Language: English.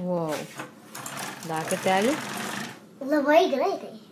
Wow. Dar câte are? Labai greitai.